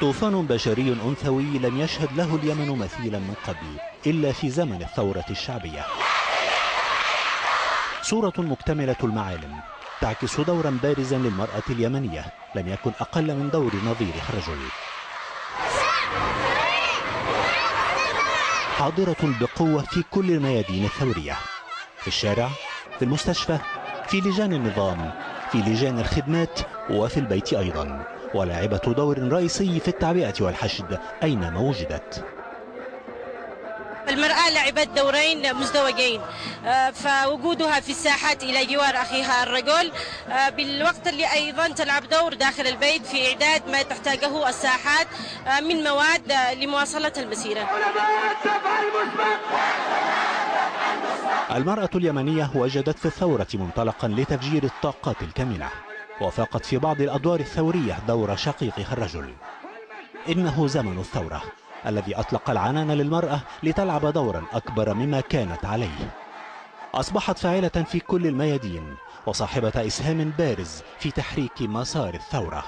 طوفان بشري أنثوي لم يشهد له اليمن مثيلا من قبل إلا في زمن الثورة الشعبية. صورة مكتملة المعالم تعكس دورا بارزا للمرأة اليمنية لم يكن أقل من دور نظيرها الرجل حاضرة بقوة في كل الميادين الثورية في الشارع في المستشفى في لجان النظام في لجان الخدمات وفي البيت أيضا. ولاعبة دور رئيسي في التعبئة والحشد أينما وجدت المرأة لعبت دورين مزدوجين آه، فوجودها في الساحات إلى جوار أخيها الرجل آه، بالوقت اللي أيضا تلعب دور داخل البيت في إعداد ما تحتاجه الساحات آه، من مواد لمواصلة المسيرة. المرأة اليمنية وجدت في الثورة منطلقا لتفجير الطاقات الكامنة وفاقت في بعض الأدوار الثورية دور شقيقها الرجل. إنه زمن الثورة الذي أطلق العنان للمرأة لتلعب دورا أكبر مما كانت عليه. أصبحت فاعلة في كل الميادين وصاحبة إسهام بارز في تحريك مسار الثورة.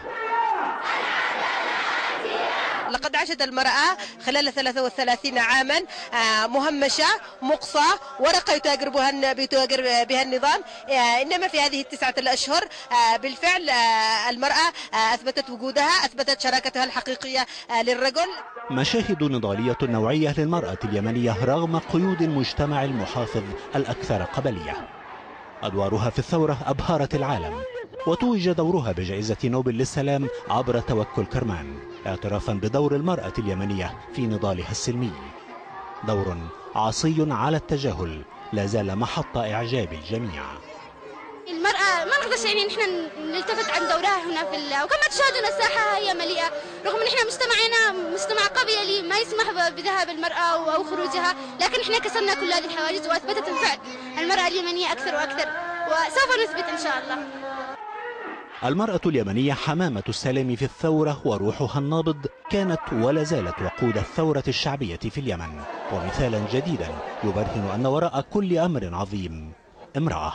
لقد عاشت المرأة خلال 33 عاما آه، مهمشة مقصى ورقة يتاجر بها بها النظام. آه، إنما في هذه التسعة الأشهر آه، بالفعل المرأة أثبتت وجودها أثبتت شراكتها الحقيقية للرجل. مشاهد نضالية نوعية للمرأة اليمنية رغم قيود المجتمع المحافظ الأكثر قبلية. أدوارها في الثورة أبهرت العالم وتوج دورها بجائزة نوبل للسلام عبر توكل كرمان. اعترافا بدور المرأة اليمنية في نضالها السلمي. دور عصي على التجاهل لا زال محط إعجاب الجميع. المرأة ما نقدرش يعني نحن نلتفت عن دورها هنا في ال... وكما تشاهدون الساحة هي مليئة رغم إن إحنا مجتمعنا مجتمع قبيلي ما يسمح بذهاب المرأة أو خروجها لكن إحنا كسرنا كل هذه الحواجز وأثبتت الفعل. المرأة اليمنية أكثر وأكثر وسوف نثبت إن شاء الله. المرأة اليمنية حمامة السلام في الثورة وروحها النابض كانت ولا زالت وقود الثورة الشعبية في اليمن. ومثالا جديدا يبرهن أن وراء كل أمر عظيم امرأة.